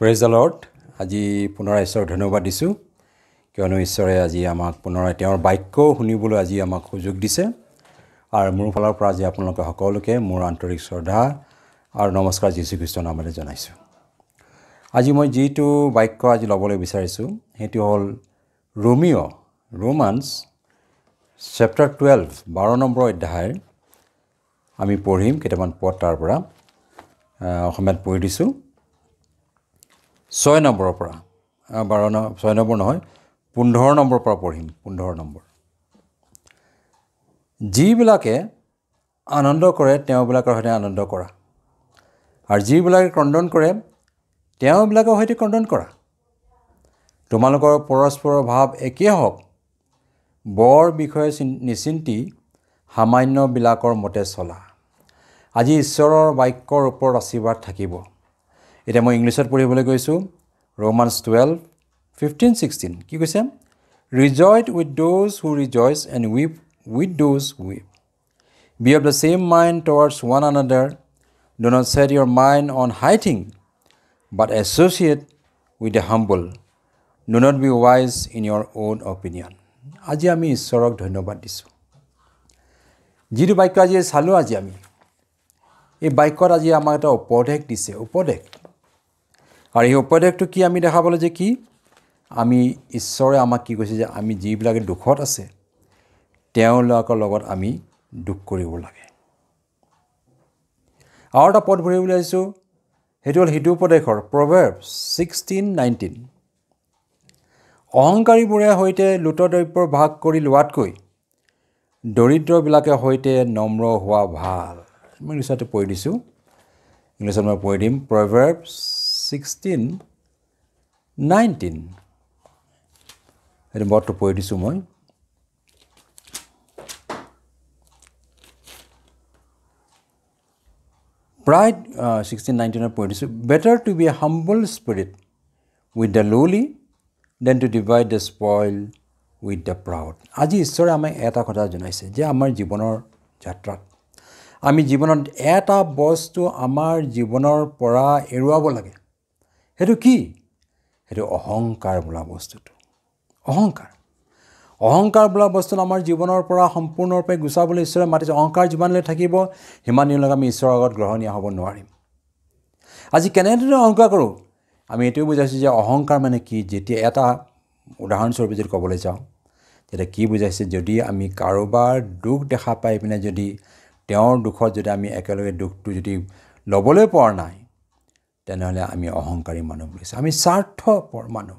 Praise lord আজি পুনৰ ঈশ্বৰক ধন্যবাদ দিছোঁ। কিয়নো ঈশ্বৰে আজি আমাক পুনৰ তেওঁৰ বাক্যও শুনিবলৈ আজি আমাক সুযোগ দিছে। আৰু মোৰ ফালৰ পৰা আজি আপোনালোকে সকলোকে মোৰ আন্তৰিক শ্ৰদ্ধা আৰু নমস্কাৰ যীশুখ্ৰীষ্টৰ নামেৰে জনাইছোঁ। আজি মই যিটো বাক্য আজি ল'বলৈ বিচাৰিছোঁ সেইটো হ'ল ৰোমিঅ' ৰোমান্স চেপ্টাৰ টুৱেলভ বাৰ নম্বৰ অধ্যায়ৰ আমি পঢ়িম কেইটামান পদ তাৰ পৰা অসমীয়াত পঢ়ি দিছোঁ। ছয় নম্বৰৰ পৰা বাৰ ন ছয় নম্বৰ নহয় পোন্ধৰ নম্বৰৰ পৰা পঢ়িম পোন্ধৰ নম্বৰ। যিবিলাকে আনন্দ কৰে তেওঁবিলাকৰ সৈতে আনন্দ কৰা। আৰু যিবিলাকে ক্ৰদন কৰে তেওঁবিলাকৰ সৈতে ক্ৰদন কৰা। তোমালোকৰ পৰস্পৰৰ ভাৱ একেই হওক বৰ বিষয়ে চিন- নিচিন্তি সামান্যবিলাকৰ মতে চলা। আজি ঈশ্বৰৰ বাক্যৰ ওপৰত আশীৰ্বাদ থাকিব। এতিয়া মই ইংলিছত পঢ়িবলৈ গৈছোঁ ৰোমান্স টুৱেলভ ফিফটিন ছিক্সটিন কি কৈছে? Rejoice with those who rejoice and weep with those weep be of the same mind towards one another do not set your mind on high thing but associate with the humble do not be wise in your own opinion আজি আমি ঈশ্বৰক ধন্যবাদ দিছোঁ। যিটো বাক্য আজি চালোঁ আজি আমি এই বাক্যত আজি আমাক এটা উপদেশ দিছে উপদেশ। আৰু এই উপদেশটো কি আমি দেখা পালোঁ যে কি? আমি ঈশ্বৰে আমাক কি কৈছে যে আমি যিবিলাকে দুখত আছে তেওঁলোকৰ লগত আমি দুখ কৰিব লাগে। আৰু এটা পদ পঢ়িবলৈ আহিছোঁ সেইটো হ'ল সিটো উপদেশৰ প্ৰভাৰ ছিক্সটিন নাইনটিন। অহংকাৰীবোৰে সৈতে লুটদ্ৰব্যৰ ভাগ কৰি লোৱাতকৈ দৰিদ্ৰবিলাকে সৈতে নম্ৰ হোৱা ভাল। মই ইংলিছতে পঢ়ি দিছোঁ। ইংলিছত মই পঢ়ি দিম প্ৰভাৰ ছিক্সটিন নাইনটিন সেইটো বৰটো পঢ়ি দিছোঁ মই প্ৰায় ছিক্সটিন নাইনটিনত পঢ়ি দিছোঁ better to be a humble spirit with the lowly than to divide the spoil with the proud আজি ঈশ্বৰে আমাক এটা কথা জনাইছে যে আমাৰ জীৱনৰ যাত্ৰাত আমি জীৱনত এটা বস্তু আমাৰ জীৱনৰ পৰা এৰুৱাব লাগে। সেইটো কি? সেইটো অহংকাৰ বোলা বস্তুটো। অহংকাৰ। অহংকাৰ বোলা বস্তুটো আমাৰ জীৱনৰ পৰা সম্পূৰ্ণৰূপে গুচাবলৈ ঈশ্বৰে মাতিছে। অহংকাৰ যিমানলৈ থাকিব সিমান দিনলৈকে আমি ঈশ্বৰৰ আগত গ্ৰহণীয় হ'ব নোৱাৰিম। আজি কেনেদৰে অহংকাৰ কৰোঁ? আমি এইটোও বুজাইছোঁ যে অহংকাৰ মানে কি? যেতিয়া এটা উদাহৰণস্বৰূপে যদি ক'বলৈ যাওঁ তেতিয়া কি বুজাইছে? যদি আমি কাৰোবাৰ দুখ দেখা পাই পিনে যদি তেওঁৰ দুখত যদি আমি একেলগে দুখটো যদি ল'বলৈ পৰা নাই তেনেহ'লে আমি অহংকাৰী মানুহ বুলিছে আমি স্বাৰ্থপৰ মানুহ।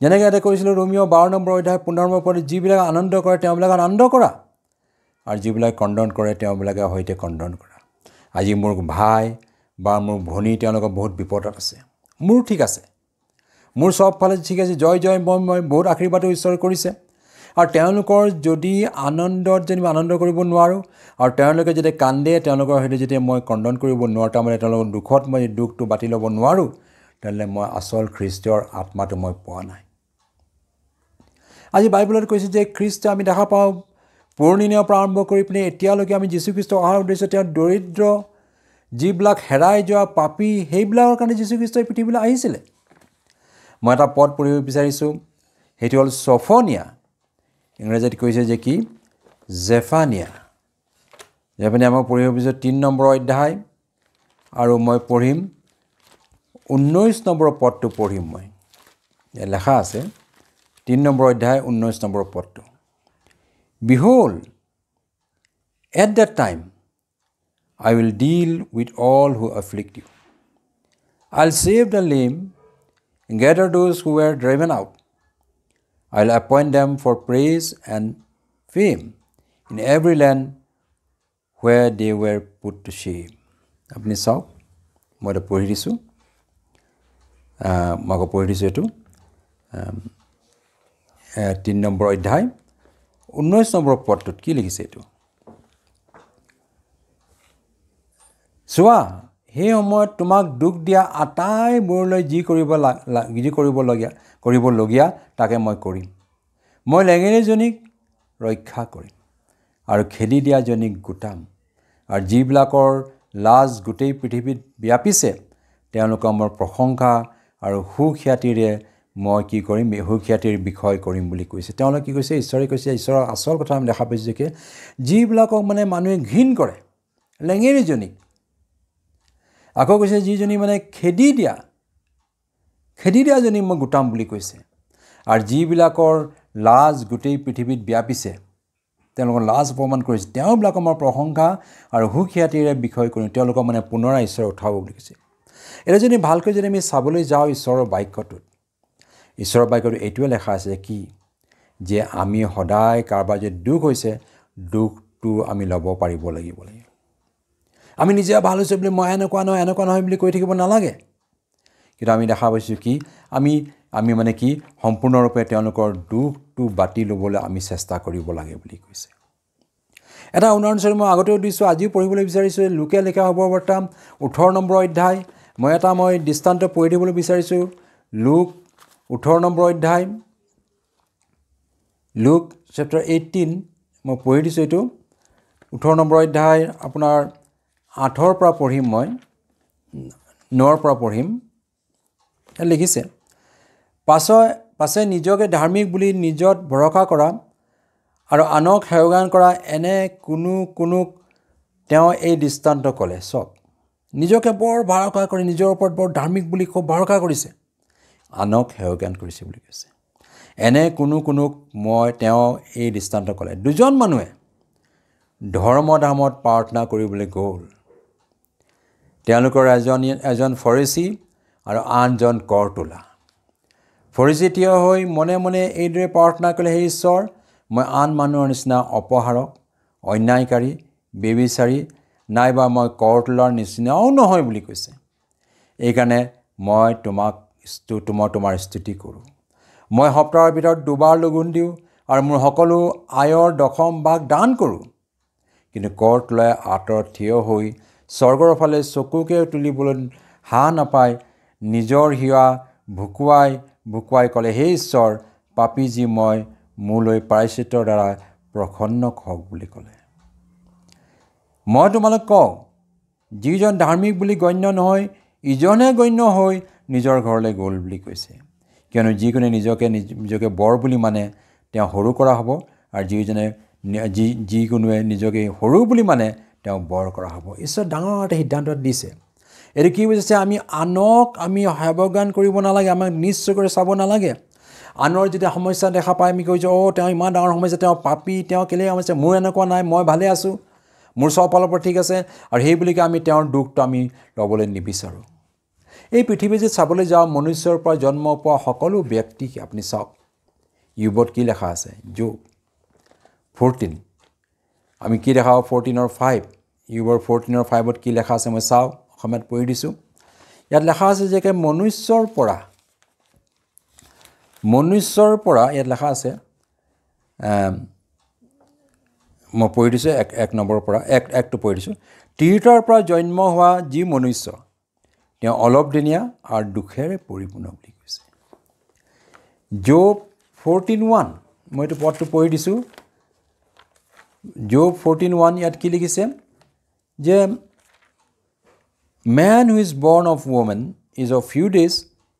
যেনেকৈ এটা কৈছিলোঁ ৰোমিঅ' বাৰ নম্বৰ অধ্যায় পোন্ধৰ নম্বৰ পদত যিবিলাক আনন্দ কৰে তেওঁবিলাকে আনন্দ কৰা। আৰু যিবিলাক কণ্ডন কৰে তেওঁবিলাকে সৈতে কণ্ডন কৰা। আজি মোৰ ভাই বা মোৰ ভনী তেওঁলোকৰ বহুত বিপদত আছে। মোৰ ঠিক আছে। মোৰ চবফালে ঠিক আছে। জয় জয় মই মই বহুত আশীৰ্বাদো ঈশ্বৰে কৰিছে। আৰু তেওঁলোকৰ যদি আনন্দত যদি মই আনন্দ কৰিব নোৱাৰোঁ আৰু তেওঁলোকে যদি কান্দে তেওঁলোকৰ সৈতে যদি মই কণ্ডন কৰিব নোৱাৰোঁ তাৰমানে তেওঁলোকৰ দুখত মই দুখটো বাতি ল'ব নোৱাৰোঁ তেনেহ'লে মই আচল খ্ৰীষ্টৰ আত্মাটো মই পোৱা নাই। আজি বাইবলত কৈছে যে খ্ৰীষ্ট আমি দেখা পাওঁ পুৰণি নিয়মৰ পৰা আৰম্ভ কৰি পিনে এতিয়ালৈকে আমি যীশুখ্ৰীষ্ট অহাৰ উদ্দেশ্য তেওঁ দৰিদ্ৰ যিবিলাক হেৰাই যোৱা পাপী সেইবিলাকৰ কাৰণে যীশুখ্ৰীষ্টই পৃথিৱীলৈ আহিছিলে। মই এটা পদ পঢ়িব বিচাৰিছোঁ সেইটো হ'ল ছফনিয়া ইংৰাজীত কৈছে যে কি জেফানিয়া জেফানিয়া মই পঢ়িব বিচাৰিছোঁ তিনি নম্বৰ অধ্যায় আৰু মই পঢ়িম ঊনৈছ নম্বৰ পদটো পঢ়িম মই লেখা আছে তিনি নম্বৰ অধ্যায় ঊনৈছ নম্বৰ পদটো behold at that time I will deal with all who afflict you. I'll save the lame, gather those who were driven out. I'll appoint them for praise and fame in every land where they were put to shame. আপুনি চাওক মই এটা পঢ়ি দিছোঁ মই আকৌ পঢ়ি দিছোঁ এইটো তিনি নম্বৰ অধ্যায় ঊনৈছ নম্বৰ পদটোত কি লিখিছে এইটো চোৱা সেই সময়ত তোমাক দুখ দিয়া আটাইবোৰলৈ যি কৰিব লা- লা- যি কৰিবলগীয়া কৰিবলগীয়া তাকে মই কৰিম। মই লেঙেৰীজনীক ৰক্ষা কৰিম আৰু খেদি দিয়াজনীক গোটাম। আৰু যিবিলাকৰ লাজ গোটেই পৃথিৱীত ব্যাপিছে তেওঁলোকৰ মোৰ প্ৰশংসা আৰু সুখ্যাতিৰে মই কি কৰিম সুখ্যাতিৰ বিষয় কৰিম বুলি কৈছে। তেওঁলোকে কি কৈছে ঈশ্বৰে কৈছে ঈশ্বৰৰ আচল কথা আমি দেখা পাইছোঁ যে যিবিলাকক মানে মানুহে ঘীণ কৰে লেঙেৰীজনীক আকৌ কৈছে যিজনী মানে খেদি দিয়া খেদি দিয়াজনী মই গোটাম বুলি কৈছে। আৰু যিবিলাকৰ লাজ গোটেই পৃথিৱীত ব্যাপিছে তেওঁলোকৰ লাজ অপমান কৰিছে তেওঁবিলাকৰ মই প্ৰশংসা আৰু সুখ্যাতিৰে বিষয় কৰিম তেওঁলোকক মানে পুনৰাই ঈশ্বৰে উঠাব বুলি কৈছে। এতিয়া যদি ভালকৈ যদি আমি চাবলৈ যাওঁ ঈশ্বৰৰ বাক্যটোত ঈশ্বৰৰ বাক্যটো এইটোৱে লেখা আছে কি? যে আমি সদায় কাৰোবাৰ যদি দুখ হৈছে দুখটো আমি ল'ব পাৰিব লাগিব লাগিব। আমি নিজে ভাল হৈছে বুলি মই এনেকুৱা নহয় এনেকুৱা নহয় বুলি কৈ থাকিব নালাগে। কিন্তু আমি দেখা পাইছোঁ কি আমি আমি মানে কি সম্পূৰ্ণৰূপে তেওঁলোকৰ দুখটো বাতি ল'বলৈ আমি চেষ্টা কৰিব লাগে বুলি কৈছে। এটা উদাহৰণস্বৰূপে মই আগতেও দিছোঁ আজিও পঢ়িবলৈ বিচাৰিছোঁ লোকে লিখা হ'ব বৰ্তা ওঠৰ নম্বৰ অধ্যায়। মই এটা মই দৃষ্টান্ত পঢ়ি দিবলৈ বিচাৰিছোঁ লোক ওঠৰ নম্বৰ অধ্যায়। লোক চেপ্টাৰ এইটিন মই পঢ়ি দিছোঁ এইটো। ওঠৰ নম্বৰ অধ্যায় আপোনাৰ আঠৰ পৰা পঢ়িম মই নৰ পৰা পঢ়িম। লিখিছে পাছত পাছে নিজকে ধাৰ্মিক বুলি নিজত ভৰসা কৰা আৰু আনক সেৱাগান কৰা এনে কোনো কোনো তেওঁ এই দৃষ্টান্ত ক'লে। চব নিজকে বৰ ভৰসা কৰি নিজৰ ওপৰত বৰ ধাৰ্মিক বুলি খুব ভৰসা কৰিছে। আনক সেৱাগান কৰিছে বুলি কৈছে। এনে কোনো কোনোক মই তেওঁ এই দৃষ্টান্ত ক'লে। দুজন মানুহে ধৰ্মধামত প্ৰাৰ্থনা কৰিবলৈ গ'ল। তেওঁলোকৰ এজন এজন ফৰেচী আৰু আনজন কৰ তোলা। ফৰিচী থিয় হৈ মনে মনে এইদৰে প্ৰাৰ্থনা কৰিলে সেই ঈশ্বৰ মই আন মানুহৰ নিচিনা অপহাৰক অন্যায়কাৰী বেবিচাৰী নাইবা মই কৰ তোলাৰ নিচিনাও নহয় বুলি কৈছে। এইকাৰণে মই তোমাক মই তোমাৰ স্তুতি কৰোঁ। মই সপ্তাহৰ ভিতৰত দুবাৰ লগুণ দিওঁ আৰু মোৰ সকলো আয়ৰ দশম ভাগ দান কৰোঁ। কিন্তু কৰ তোলাই আঁতৰত থিয় হৈ স্বৰ্গৰ ফালে চকুকে তুলিবলৈ হাঁহ নাপায় নিজৰ হিয়া ভুকুৱাই ভুকুৱাই ক'লে হে ঈশ্বৰ পাপী যি মই মোলৈ প্ৰায়চিত্ৰৰ দ্বাৰা প্ৰসন্ন হওক বুলি ক'লে। মই তোমালোক কওঁ যিজন ধাৰ্মিক বুলি গণ্য নহয় ইজনে গণ্য হৈ নিজৰ ঘৰলৈ গ'ল বুলি কৈছে। কিয়নো যিকোনে নিজকে নিজকে বৰ বুলি মানে তেওঁ সৰু কৰা হ'ব আৰু যিজনে যি যিকোনোৱে নিজকে সৰু বুলি মানে তেওঁ বৰ কৰা হ'ব। ঈশ্বৰ ডাঙৰ এটা সিদ্ধান্ত দিছে। এইটো কি বুজিছে? আমি আনক আমি সেৱগান কৰিব নালাগে আমাক নিশ্চয় কৰি চাব নালাগে। আনৰ যেতিয়া সমস্যা দেখা পাই আমি কৈছোঁ অঁ তেওঁ ইমান ডাঙৰ সমস্যা তেওঁ পাপি তেওঁ কেলৈ সমস্যা? মোৰ এনেকুৱা নাই মই ভালে আছোঁ। মোৰ চব ফালৰ পৰা ঠিক আছে। আৰু সেই বুলিকে আমি তেওঁৰ দুখটো আমি ল'বলৈ নিবিচাৰোঁ। এই পৃথিৱী যে চাবলৈ যাওঁ মনুষ্যৰ পৰা জন্ম পোৱা সকলো ব্যক্তিক আপুনি চাওক। ইউবত কি লেখা আছে? জো ফৰ্টিন। আমি কি দেখা ফৰ্টিনৰ ফাইভ। ইউবৰ ফৰ্টিনৰ ফাইভত কি লেখা আছে মই চাওঁ। অসমীয়াত পঢ়ি দিছোঁ। ইয়াত লেখা আছে যে মনুষ্যৰ পৰা মনুষ্যৰ পৰা ইয়াত লেখা আছে মই পঢ়ি দিছোঁ এক এক নম্বৰৰ পৰা এক একটো পঢ়ি দিছোঁ। তীৰ্থৰ পৰা জন্ম হোৱা যি মনুষ্য তেওঁ অলপ দিনীয়া আৰু দুখেৰে পৰিপূৰ্ণ বুলি কৈছে। জব ফৰ্টিন ওৱান মই এইটো পদটো পঢ়ি দিছোঁ। জব ফৰ্টিন ওৱান ইয়াত কি লিখিছে? যে man who is born of woman is a few days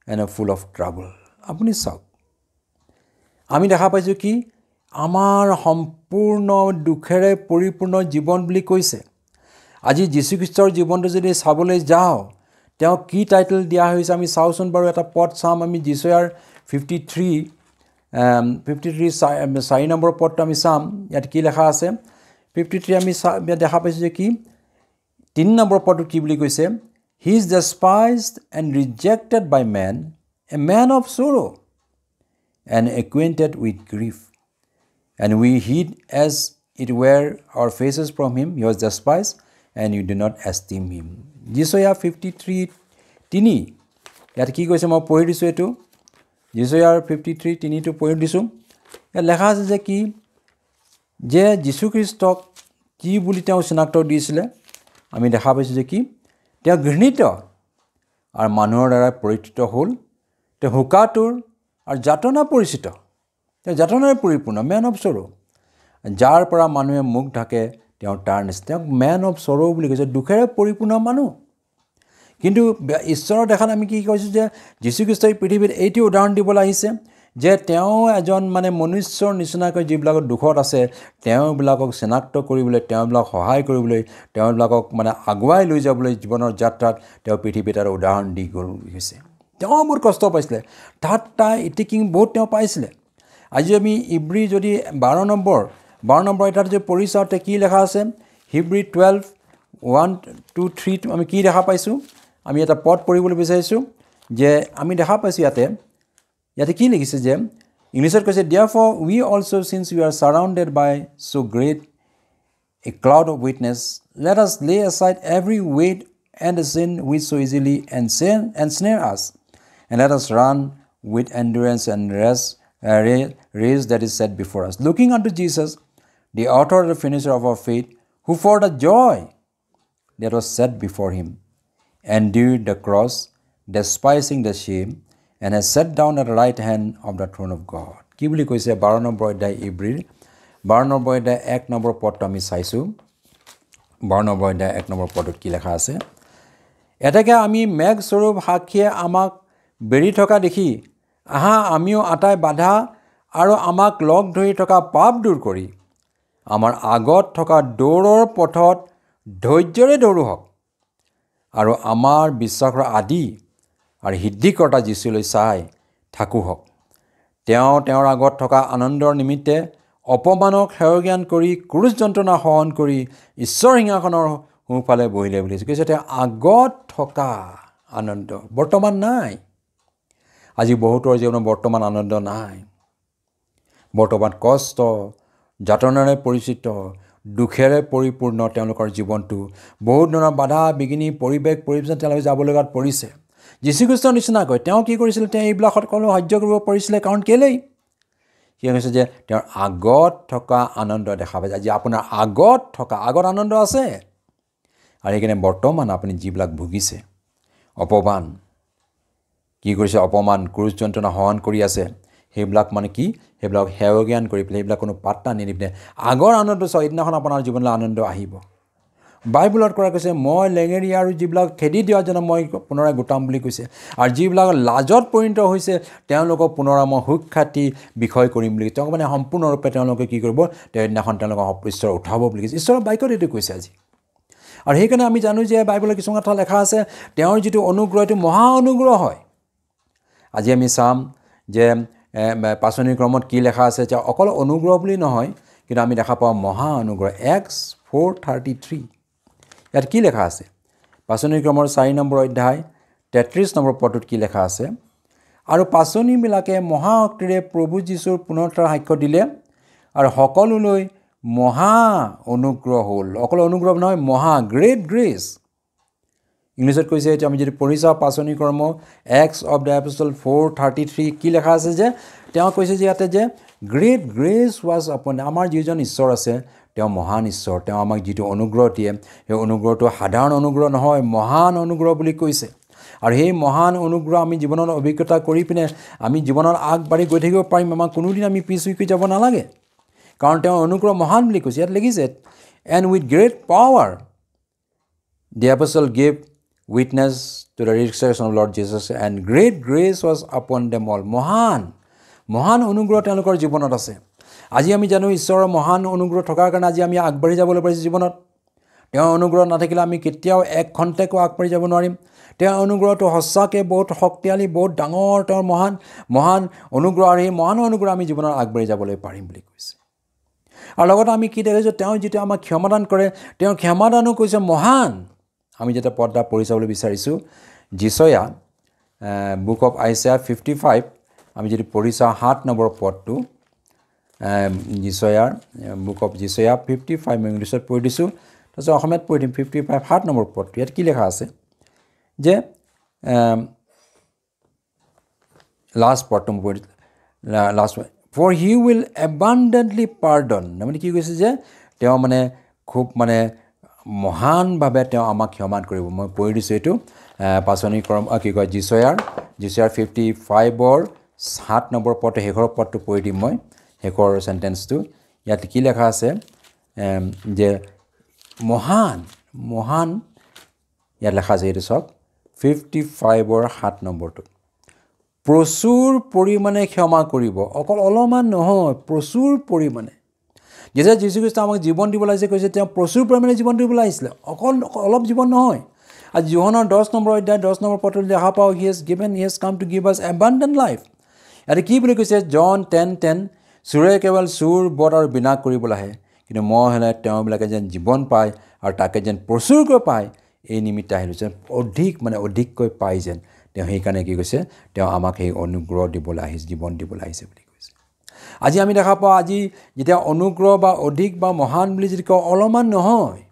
and a full of trouble আপুনি চাওক। আমি দেখা পাইছোঁ কি আমাৰ সম্পূৰ্ণ দুখেৰে পৰিপূৰ্ণ জীৱন বুলি কৈছে। আজি যীশুখ্ৰীষ্টৰ জীৱনটো যদি চাবলৈ যাওঁ তেওঁক কি টাইটেল দিয়া হৈছে আমি চাওঁচোন বাৰু এটা পদ চাম। আমি যিচয়াৰ ফিফটি থ্ৰী ফিফটি থ্ৰী চাৰি নম্বৰ পদটো আমি চাম। ইয়াত কি লেখা আছে? ফিফটি থ্ৰী আমি চা দেখা পাইছোঁ যে কি তিনি নম্বৰ পদটোত কি বুলি কৈছে? He is despised and rejected by men a man of sorrow' and acquainted with grief and we hid as it were our faces from him he was despised and you did not esteem him Isaiah fifty three তিনি। ইয়াত কি কৈছে? মই পঢ়ি দিছোঁ এইটো। যিচয়াৰ fifty three তিনিটো পঢ়ি দিছোঁ। ইয়াত লেখা আছে যে কি? যে যীশুখ্ৰীষ্টক কি বুলি তেওঁ চিনাক্ত দিছিলে? আমি দেখা পাইছোঁ যে কি তেওঁ ঘৃণিত আৰু মানুহৰ দ্বাৰা পৰিচিত হ'ল। তেওঁ শোকাটোৰ আৰু যাতনা পৰিচিত। তেওঁ যাতনাৰে পৰিপূৰ্ণ মেন অফ চৰো যাৰ পৰা মানুহে মুখ ঢাকে তেওঁ তাৰ নিচিনা তেওঁক মেন অফ চৰো বুলি কৈছে দুখেৰে পৰিপূৰ্ণ মানুহ। কিন্তু ঈশ্বৰৰ দেখাত আমি কি কৈছোঁ যে যীশুখ্ৰীষ্টই পৃথিৱীত এইটো উদাহৰণ দিবলৈ আহিছে যে তেওঁ এজন মানে মনুষ্যৰ নিচিনাকৈ যিবিলাকৰ দুখত আছে তেওঁবিলাকক চিনাক্ত কৰিবলৈ তেওঁবিলাক সহায় কৰিবলৈ তেওঁবিলাকক মানে আগুৱাই লৈ যাবলৈ জীৱনৰ যাত্ৰাত তেওঁ পৃথিৱীত এটা উদাহৰণ দি গ'ল গৈছে। তেওঁ বহুত কষ্ট পাইছিলে। তাত তাই ইটিকিং বহুত তেওঁ পাইছিলে। আজি আমি ইব্ৰী যদি বাৰ নম্বৰ বাৰ নম্বৰ এটাত যদি পঢ়ি চাওঁতে কি লেখা আছে? হিব্ৰী টুৱেলভ ওৱান টু থ্ৰীত আমি কি দেখা পাইছোঁ? আমি এটা পদ পঢ়িবলৈ বিচাৰিছোঁ যে আমি দেখা পাইছোঁ ইয়াতে ইয়াতে কি লিখিছে যে ইংলিছত কৈছে therefore we also' since you are surrounded by so' great a cloud of witnesses let us lay aside every weight and sin with so' easily and chain and snare us and let us run with endurance and race race that is set before us looking unto Jesus the author the finisher of our faith who for the joy that was set before him endured the cross, despising the shame, has sat down at the right hand of the throne of God. কি বুলি কৈছে বাৰ number অধ্যায় ইব্ৰীৰ বাৰ number অধ্যায় এক number পদটো আমি চাইছোঁ। বাৰ number অধ্যায় এক নম্বৰ পদত কি লেখা আছে? এতেকে আমি মেঘস্বৰূপ সাক্ষীয়ে আমাক বেৰি থকা দেখি আহা আমিও আটাই বাধা আৰু আমাক লগ ধৰি থকা পাপ দূৰ কৰি আমাৰ আগত থকা দৌৰৰ পথত ধৈৰ্যৰে দৌৰো হওক আৰু আমাৰ বিশ্বাসৰ আদি আৰু সিদ্ধিকৰ্তা যীশুলৈ চাই থাকোঁ হওক তেওঁ তেওঁৰ আগত থকা আনন্দৰ নিমিত্তে অপমানক সেৱজ্ঞান কৰি ক্ৰুচ যন্ত্ৰণা সহন কৰি ঈশ্বৰ সিংহাসনৰ সোঁফালে বহিলে বুলি কৈছে। তেওঁ আগত থকা আনন্দ বৰ্তমান নাই। আজি বহুতৰ জীৱনত বৰ্তমান আনন্দ নাই। বৰ্তমান কষ্ট যাতনাৰে পৰিচিত দুখেৰে পৰিপূৰ্ণ তেওঁলোকৰ জীৱনটো। বহুত ধৰণৰ বাধা বিঘিনি পৰিৱেশ পৰিৱেশন তেওঁলোকে যাব লগাত পৰিছে। যীশুখ্ৰীষ্টৰ নিচিনাকৈ তেওঁ কি কৰিছিলে? তেওঁ এইবিলাক সকলো সহ্য কৰিব পাৰিছিলে কাৰণ কেলেই? কি কৈছে যে তেওঁৰ আগত থকা আনন্দ দেখা পাইছে। আজি আপোনাৰ আগত থকা আগত আনন্দ আছে। আৰু সেইকাৰণে বৰ্তমান আপুনি যিবিলাক ভুগিছে অপমান কি কৰিছে? অপমান ক্ৰুচ যন্ত্ৰণা সহন কৰি আছে। সেইবিলাক মানে কি? সেইবিলাক সেৱ জ্ঞান কৰি পেলাই সেইবিলাক কোনো পাত্তা নিদি পিনে আগৰ আনন্দ চাওক সেইদিনাখন আপোনাৰ জীৱনলৈ আনন্দ আহিব। বাইবলত কৰা কৈছে মই লেঙেৰি আৰু যিবিলাক খেদি দিয়া যেনে মই পুনৰাই গোটাম বুলি কৈছে। আৰু যিবিলাক লাজত পৰিণত হৈছে তেওঁলোকক পুনৰাই মই সুখ্যাতি বিষয় কৰিম বুলি তেওঁক মানে সম্পূৰ্ণৰূপে তেওঁলোকে কি কৰিব সেইদিনাখন তেওঁলোকক ঈশ্বৰ উঠাব বুলি কৈছে। ঈশ্বৰৰ বাক্যত এইটো কৈছে আজি। আৰু সেইকাৰণে আমি জানো যে বাইবলত কিছুমান কথা লেখা আছে তেওঁৰ যিটো অনুগ্ৰহ এইটো মহা অনুগ্ৰহ হয়। আজি আমি চাম যে পাচনি ক্ৰমত কি লেখা আছে যে অকল অনুগ্ৰহ বুলি নহয় কিন্তু আমি দেখা পাওঁ মহা অনুগ্ৰহ। Acts four thirty three. ইয়াত কি লেখা আছে? পাচনি ক্ৰমৰ চাৰি নম্বৰ অধ্যায় তেত্ৰিছ নম্বৰ পদটোত কি লেখা আছে? আৰু পাচনিবিলাকে মহাশক্তিৰে প্ৰভু যীশুৰ পুনৰতাৰ সাক্ষ্য দিলে আৰু সকলোলৈ মহা অনুগ্ৰহ হ'ল। অকল অনুগ্ৰহ নহয় মহা গ্ৰেট গ্ৰেছ ইংলিছত কৈছে এতিয়া আমি যদি পঢ়ি চাওঁ পাচনি কৰ্ম Acts of the apostle four thirty three কি লেখা আছে যে তেওঁ কৈছে যে ইয়াতে যে গ্ৰেট গ্ৰেছ ৱাজ আপন আমাৰ যিজন ঈশ্বৰ আছে তেওঁ মহান ঈশ্বৰ তেওঁ আমাক যিটো অনুগ্ৰহ দিয়ে সেই অনুগ্ৰহটো সাধাৰণ অনুগ্ৰহ নহয় মহান অনুগ্ৰহ বুলি কৈছে। আৰু সেই মহান অনুগ্ৰহ আমি জীৱনত অভিজ্ঞতা কৰি পিনে আমি জীৱনত আগবাঢ়ি গৈ থাকিব পাৰিম আমাক কোনোদিন আমি পিছ হুইকি যাব নালাগে। কাৰণ তেওঁ অনুগ্ৰহ মহান বুলি কৈছে। ইয়াত লিখিছে and with great power the apostle gave witness to the resurrection of Lord Jesus and great grace was upon them all মহান মহান অনুগ্ৰহ তেওঁলোকৰ জীৱনত আছে। আজি আমি জানো ঈশ্বৰৰ মহান অনুগ্ৰহ থকাৰ কাৰণে আজি আমি আগবাঢ়ি যাবলৈ পাৰিছোঁ জীৱনত। তেওঁৰ অনুগ্ৰহ নাথাকিলে আমি কেতিয়াও এক খন্তেকো আগবাঢ়ি যাব নোৱাৰিম। তেওঁৰ অনুগ্ৰহটো সঁচাকৈ বহুত শক্তিশালী বহুত ডাঙৰ তেওঁৰ মহান মহান অনুগ্ৰহ আৰু সেই মহান অনুগ্ৰহ আমি জীৱনত আগবাঢ়ি যাবলৈ পাৰিম বুলি কৈছে। আৰু লগতে আমি কি দেখিছোঁ তেওঁ যিটো আমাক ক্ষমাদান কৰে তেওঁৰ ক্ষমাদানো কৈছে মহান। আমি যেতিয়া পদটা পঢ়ি চাবলৈ বিচাৰিছোঁ Isaiah book of Isaiah fifty five আমি যদি পঢ়ি চাওঁ সাত নম্বৰ পদটো জিচয়াৰ book of Isaiah fifty five মই ইংলিছত পঢ়ি দিছোঁ। তাৰপিছত অসমীয়াত পঢ়ি দিম ফিফটি ফাইভ সাত নম্বৰ পদটো ইয়াত কি লেখা আছে? যে লাষ্ট পদটো মই পঢ়ি last for he will abundantly pardon তাৰমানে কি কৈছে যে তেওঁ মানে খুব মানে মহানভাৱে তেওঁ আমাক ক্ষমান কৰিব। মই পঢ়ি দিছোঁ এইটো। পাচনি ক্ৰম কি কয় জিচয়াৰ জিচয়াৰ ফিফটি ফাইভৰ সাত নম্বৰ পদটো শেষৰ পদটো পঢ়ি দিম মই। শেষৰ চেণ্টেঞ্চটো ইয়াত কি লেখা আছে যে মহান মহান ইয়াত লেখা আছে এইটো চাওক ফিফটি ফাইভৰ সাত নম্বৰটো প্ৰচুৰ পৰিমাণে ক্ষমা কৰিব অকল অলপমান নহয় প্ৰচুৰ পৰিমাণে যেতিয়া যীশুখ্ৰীষ্ট আমাক জীৱন দিবলৈ আহিছে কৈছে তেওঁ প্ৰচুৰ পৰিমাণে জীৱন দিবলৈ আহিছিলে অকল অলপ জীৱন নহয় আৰু জোহনৰ দহ নম্বৰ অধ্যায় দহ নম্বৰ পত্ৰ দেখা পাওঁ he has given he has come to give us abundant life ইয়াতে কি বুলি কৈছে জন টেন টেন চোৰে কেৱল চোৰ বধ আৰু বিনাশ কৰিবলৈ আহে কিন্তু মই হ'লে তেওঁবিলাকে যেন জীৱন পায় আৰু তাকে যেন প্ৰচুৰকৈ পায় এই নিমিত্তে আহিলোঁ যেন অধিক মানে অধিককৈ পায় যেন তেওঁ সেইকাৰণে কি কৈছে তেওঁ আমাক সেই অনুগ্ৰহ দিবলৈ আহিছে জীৱন দিবলৈ আহিছে বুলি কৈছে। আজি আমি দেখা পাওঁ আজি যেতিয়া অনুগ্ৰহ বা অধিক বা মহান বুলি যদি কওঁ অলপমান নহয়।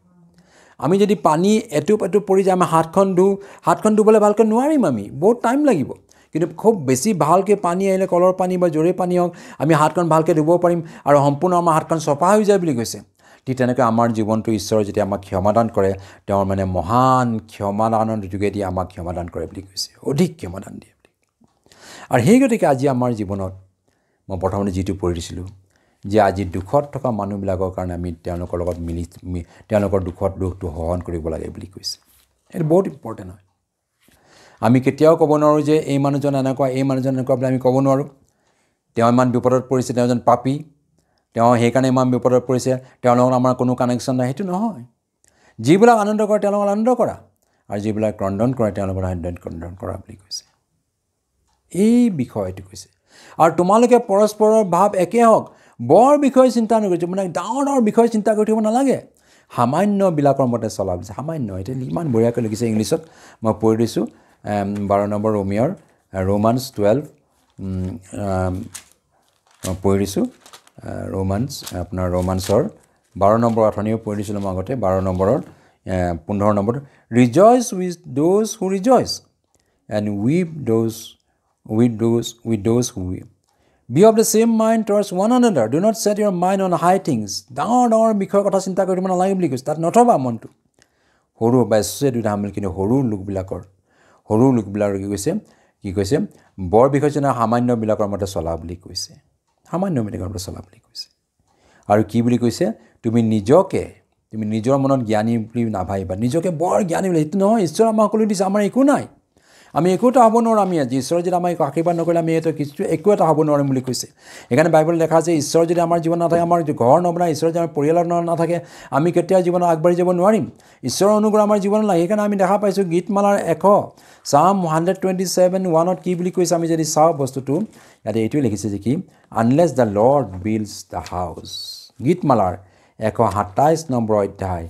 আমি যদি পানী এটুপ এটুপ পৰি যায় আমি হাতখন ধুওঁ হাতখন ধুবলৈ ভালকৈ নোৱাৰিম আমি বহুত টাইম লাগিব। কিন্তু খুব বেছি ভালকৈ পানী আহিলে কলৰ পানী বা জোৰে পানী হওক আমি হাতখন ভালকৈ ধুব পাৰিম আৰু সম্পূৰ্ণ আমাৰ হাতখন চফা হৈ যায় বুলি কৈছে। ঠিক তেনেকৈ আমাৰ জীৱনটো ঈশ্বৰে যেতিয়া আমাক ক্ষমাদান কৰে তেওঁৰ মানে মহান ক্ষমাদানৰ যোগেদি আমাক ক্ষমাদান কৰে বুলি কৈছে অধিক ক্ষমাদান দিয়ে বুলি। আৰু সেই গতিকে আজি আমাৰ জীৱনত মই প্ৰথমতে যিটো পঢ়ি দিছিলোঁ যে আজি দুখত থকা মানুহবিলাকৰ কাৰণে আমি তেওঁলোকৰ লগত মিলি তেওঁলোকৰ দুখত দুখটো সহন কৰিব লাগে বুলি কৈছে। এইটো বহুত ইম্পৰ্টেণ্ট হয়। আমি কেতিয়াও ক'ব নোৱাৰোঁ যে এই মানুহজন এনেকুৱা এই মানুহজন এনেকুৱা বুলি আমি ক'ব নোৱাৰোঁ। তেওঁ ইমান বিপদত পৰিছে তেওঁ এজন পাপী। তেওঁ সেইকাৰণে ইমান বিপদত পৰিছে। তেওঁৰ লগত আমাৰ কোনো কানেকশ্যন নাই সেইটো নহয়। যিবিলাক আনন্দ কৰে তেওঁলোকক আনন্দ কৰা। আৰু যিবিলাক ক্ৰদন কৰে তেওঁলোকৰ আনন্দ ক্ৰদন কৰা বুলি কৈছে। এই বিষয়টো কৈছে। আৰু তোমালোকে পৰস্পৰৰ ভাৱ একে হওক বৰ বিষয়ে চিন্তা নকৰিছোঁ মানে ডাঙৰ ডাঙৰ বিষয়ে চিন্তা কৰি থাকিব নালাগে। সামান্যবিলাকৰ মতে চলা বুলিছে সামান্য এতিয়া ইমান বঢ়িয়াকৈ লিখিছে ইংলিছত মই পঢ়ি দিছোঁ। বাৰ নম্বৰ ৰোমিয়ৰ ৰোমান্স টুৱেলভ দিছোঁ ৰোমান্স আপোনাৰ ৰোমান্সৰ বাৰ নম্বৰ অথনিও পঢ়ি দিছিলোঁ মই আগতে বাৰ নম্বৰৰ পোন্ধৰ নম্বৰত rejoice with those who rejoice and with those with those with those who weep be of the same mind towards one another do not set your mind on high things ডাঙৰ ডাঙৰ বিষয়ৰ কথা চিন্তা কৰিব নালাগে বুলি কৈছে। তাত নথবা মনটো। সৰু বা দুটা সামিল কিন্তু সৰু লোকবিলাকৰ সৰু লোকবিলাকৰ কি কৈছে কি কৈছে বৰ যেনে সামান্যবিলাকৰ মতে চলা বুলি কৈছে। সামান্যবিলাকৰ মতে চলা বুলি কৈছে। আৰু কি বুলি কৈছে তুমি নিজকে তুমি নিজৰ মনত জ্ঞানী বুলি নাভাবিবা। নিজকে বৰ জ্ঞানী বুলি সেইটো নহয় ঈশ্বৰ আমাক সকলো দিছে আমাৰ একো নাই। আমি একো এটা হ'ব নোৱাৰোঁ আমি আজি ঈশ্বৰ যদি আমাক আশীৰ্বাদ নকৰিলে আমি এইটো কিছু একো এটা হ'ব নোৱাৰিম বুলি কৈছে। সেইকাৰণে বাইবল দেখা আছে ঈশ্বৰ যদি আমাৰ জীৱন নাথাকে আমাৰ ঘৰ নবনায় ঈশ্বৰ যদি আমাৰ পৰিয়ালৰ নাথাকে আমি কেতিয়াও জীৱনত আগবাঢ়ি যাব নোৱাৰিম? ঈশ্বৰৰ অনুগ্ৰহ আমাৰ জীৱনত লাগে সেইকাৰণে আমি দেখা পাইছোঁ গীতমালাৰ এশ চাম হাণ্ড্ৰেড টুৱেণ্টি ছেভেন ওৱানত কি বুলি কৈছে আমি যদি চাওঁ বস্তুটো ইয়াতে এইটোৱে লিখিছে যে কি unless the Lord builds the house গীতমালাৰ এশ সাতাইছ নম্বৰ অধ্যায়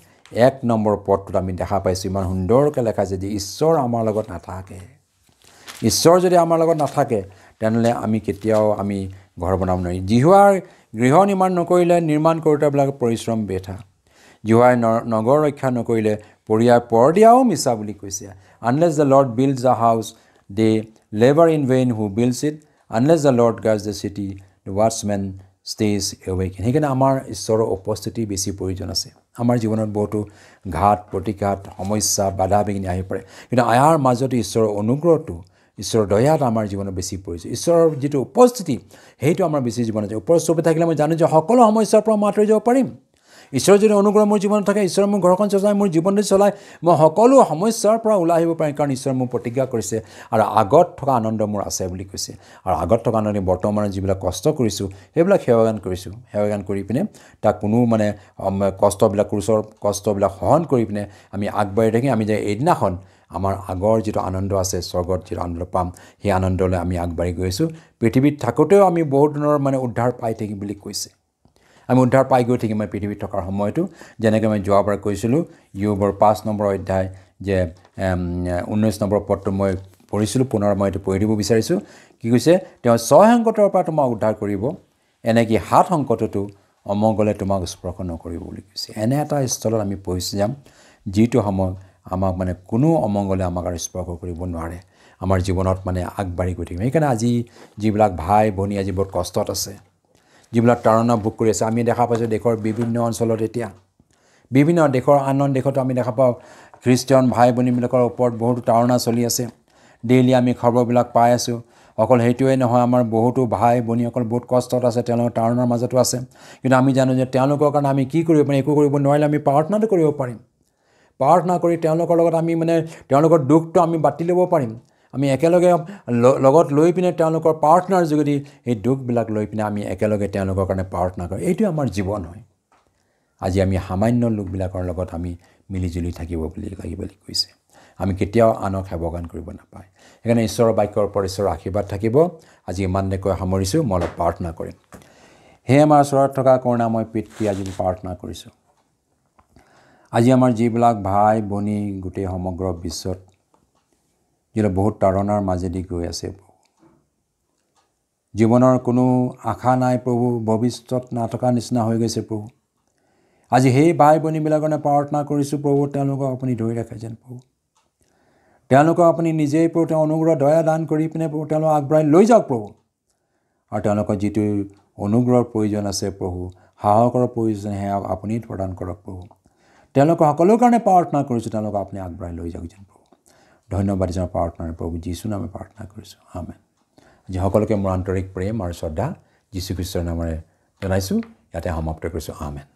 এক নম্বৰ পদটোত আমি দেখা পাইছোঁ ইমান সুন্দৰকৈ লেখা যে ঈশ্বৰ আমাৰ লগত নাথাকে। ঈশ্বৰ যদি আমাৰ লগত নাথাকে তেনেহ'লে আমি কেতিয়াও আমি ঘৰ বনাব নোৱাৰিম জিহুৱাৰ গৃহ নিৰ্মাণ নকৰিলে নিৰ্মাণ কৰোঁতাবিলাক পৰিশ্ৰম বেঠা জিহুৱাই নগৰ ৰক্ষা নকৰিলে পৰিয়াল পৰ দিয়াও মিছা বুলি কৈছে। Unless the Lord build the house they labour in vain who builds it unless the Lord guards the city the watchmen stays awake in সেইকাৰণে আমাৰ ঈশ্বৰৰ উপস্থিতি বেছি প্ৰয়োজন আছে। আমাৰ জীৱনত বহুতো ঘাট প্ৰতিঘাত সমস্যা বাধা বিঘিনি আহি পৰে। কিন্তু আয়াৰ মাজতে ঈশ্বৰৰ অনুগ্ৰহটো ঈশ্বৰৰ দয়াত আমাৰ জীৱনত বেছি প্ৰয়োজন। ঈশ্বৰৰ যিটো উপস্থিতি সেইটো আমাৰ বেছি জীৱনত ওপৰত চবে থাকিলে মই জানো যে সকলো সমস্যাৰ পৰা মই আঁতৰি যাব পাৰিম। ঈশ্বৰৰ যদি অনুগ্ৰহ মোৰ জীৱনত থাকে ঈশ্বৰে মোৰ ঘৰখন চলাই মোৰ জীৱনটো চলাই মই সকলো সমস্যাৰ পৰা ওলাই আহিব পাৰিম কাৰণ ঈশ্বৰে মোক প্ৰতিজ্ঞা কৰিছে আৰু আগত থকা আনন্দ মোৰ আছে বুলি কৈছে। আৰু আগত থকা আনন্দ বৰ্তমানত যিবিলাক কষ্ট কৰিছোঁ সেইবিলাক সেৱাগান কৰিছোঁ। সেৱাগান কৰি পিনে তাক কোনো মানে কষ্টবিলাক কুৰুচৰ কষ্টবিলাক সহন কৰি পিনে আমি আগবাঢ়ি থাকি আমি যে এইদিনাখন আমাৰ আগৰ যিটো আনন্দ আছে স্বৰ্গত যিটো আনন্দ পাম সেই আনন্দলৈ আমি আগবাঢ়ি গৈ আছোঁ। পৃথিৱীত থাকোঁতেও আমি বহুত ধৰণৰ মানে উদ্ধাৰ পাই থাকিম বুলি কৈছে। আমি উদ্ধাৰ পাই গৈ থাকিম আমি পৃথিৱীত থকাৰ সময়তো। যেনেকৈ মই যোৱাবাৰ কৈছিলোঁ ইউবৰ পাঁচ নম্বৰ অধ্যায় যে ঊনৈছ নম্বৰ পদটো মই পঢ়িছিলোঁ পুনৰ মই এইটো পঢ়ি দিব বিচাৰিছোঁ। কি কৈছে? তেওঁ ছয় সংকটৰ পৰা তোমাক উদ্ধাৰ কৰিব এনেকৈ সাত সংকটতো অমংগলে তোমাক স্পৰ্শ নকৰিব বুলি কৈছে। এনে এটা স্থলত আমি পঢ়িছোঁ যাম যিটো সময় আমাক মানে কোনো অমংগলে আমাক আৰু স্পৰ্শ কৰিব নোৱাৰে। আমাৰ জীৱনত মানে আগবাঢ়ি গৈ থাকিম। সেইকাৰণে আজি যিবিলাক ভাই ভনী আজি বহুত কষ্টত আছে। যিবিলাক তাৰণা ভোগ কৰি আছে আমি দেখা পাইছোঁ দেশৰ বিভিন্ন অঞ্চলত এতিয়া। বিভিন্ন দেশৰ আন আন দেশতো আমি দেখা পাওঁ খ্ৰীষ্টিয়ান ভাই ভনীবিলাকৰ ওপৰত বহুতো তাৰণা চলি আছে। ডেইলি আমি খবৰবিলাক পাই আছোঁ। অকল সেইটোৱে নহয় আমাৰ বহুতো ভাই ভনীসকল বহুত কষ্টত আছে তেওঁলোকৰ তাৰণাৰ মাজতো আছে। কিন্তু আমি জানো যে তেওঁলোকৰ কাৰণে আমি কি কৰিব পাৰিম একো কৰিব নোৱাৰিলে আমি প্ৰাৰ্থনাটো কৰিব পাৰিম। প্ৰাৰ্থনা কৰি তেওঁলোকৰ লগত আমি মানে তেওঁলোকৰ দুখটো আমি বাতি ল'ব পাৰিম। আমি একেলগে লগত লৈ পিনে তেওঁলোকৰ প্ৰাৰ্থনাৰ যোগেদি সেই দুখবিলাক লৈ পিনে আমি একেলগে তেওঁলোকৰ কাৰণে প্ৰাৰ্থনা কৰোঁ। এইটোৱে আমাৰ জীৱন হয়। আজি আমি সামান্য লোকবিলাকৰ লগত আমি মিলিজুলি থাকিব বুলি লাগিব বুলি কৈছে। আমি কেতিয়াও আনক সেৱগান কৰিব নাপায়। সেইকাৰণে ঈশ্বৰৰ বাক্যৰ ওপৰত ঈশ্বৰৰ আশীৰ্বাদ থাকিব। আজি ইমানতে কৈ সামৰিছোঁ মই অলপ প্ৰাৰ্থনা কৰিম। সেয়ে আমাৰ ওচৰত থকা কৰোণাময় পিতৃ আজি প্ৰাৰ্থনা কৰিছোঁ। আজি আমাৰ যিবিলাক ভাই ভনী গোটেই সমগ্ৰ বিশ্বত যিবিলাক বহুত তাৰণাৰ মাজেদি গৈ আছে জীৱনৰ কোনো আশা নাই প্ৰভু ভৱিষ্যত নথকা নিচিনা হৈ গৈছে প্ৰভু। আজি সেই ভাই ভনীবিলাকৰ কাৰণে প্ৰাৰ্থনা কৰিছোঁ প্ৰভু তেওঁলোকক আপুনি ধৰি ৰাখে যেন প্ৰভু। তেওঁলোকক আপুনি নিজেই প্ৰভু তেওঁ অনুগ্ৰহ দয়া দান কৰি পিনে প্ৰভু তেওঁলোকক আগবঢ়াই লৈ যাওক প্ৰভু। আৰু তেওঁলোকৰ যিটো অনুগ্ৰহৰ প্ৰয়োজন আছে প্ৰভু সাহসৰ প্ৰয়োজন সেয়া আপুনি প্ৰদান কৰক প্ৰভু। তেওঁলোকৰ সকলোৰ কাৰণে প্ৰাৰ্থনা কৰিছোঁ তেওঁলোকক আপুনি আগবঢ়াই লৈ যাওক যেন প্ৰভু। ধন্যবাদ যেন প্ৰাৰ্থনাৰ প্ৰভু যীশু নামে প্ৰাৰ্থনা কৰিছোঁ। আমেন। আজি সকলোকে মোৰ আন্তৰিক প্ৰেম আৰু শ্ৰদ্ধা যীশুখ্ৰীষ্টৰ নামেৰে জনাইছোঁ। ইয়াতে সমাপ্ত কৰিছোঁ। আমেন।